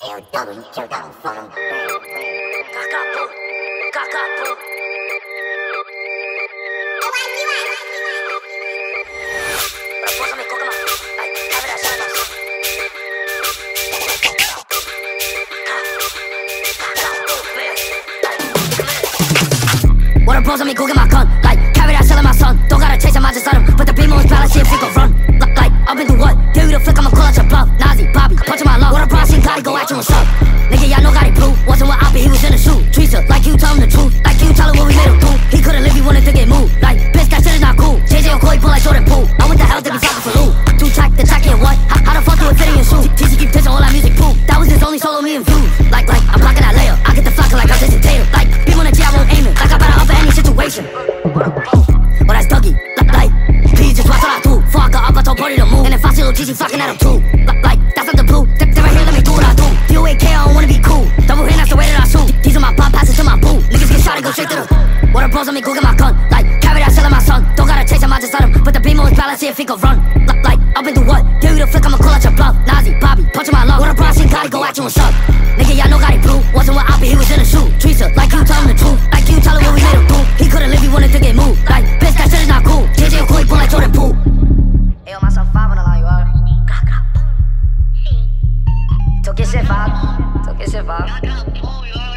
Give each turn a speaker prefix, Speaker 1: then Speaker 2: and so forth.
Speaker 1: Phone. Kakapo, kakapo. Propósame, cócama. Ay, cabra, llamas. What a pros on me, get my gun. Like, gotta go you and suck. Nigga, y'all know got it blue. Wasn't with Oppie, he was in the shoe. Teresa, like you tell him the truth. Like you tell him what we made him do. He couldn't live, he wanted to get moved. Like, bitch, that shit is not cool. JJ Okoye pull like Jordan Poole. I went the hell to be fucking for Lou. Two track, the track what? How, how the fuck do it fit in your shoe? TC keep pitching all that music poop. That was his only solo me and views. Like, like, I'm blocking that layer. I get the flocker like I'm Jayson Tatum. Like, people on the G, I won't aim it. Like, I better up for any situation. But that's Dougie. Like, like, please just watch what I do. Fuck her up, I told Brody to move. And if I see Lil Gigi fucking at him too. Like, like What bros on me, Google my gun. Like, carry that shell in my son. Don't gotta chase him, I just let him. Put the beam on his balance, see if he can run. Like, like, up into what? Give you the flick, I'ma call out your bluff. Nazi, Bobby, punch my lung. What a bros, ain't gotta go at you and suck. Nigga, y'all know got it blue. Wasn't with Oppie, he was in the shoe. Teresa, like you tell him the truth. Like you tell him what we made him do. He couldn't live, he wanted to get moved. Like, bitch, that shit is not cool. JJ Okoye pull like Jordan Poole.
Speaker 2: Yo, myself five on the line, you are. Took your shit, five. Took your shit, five.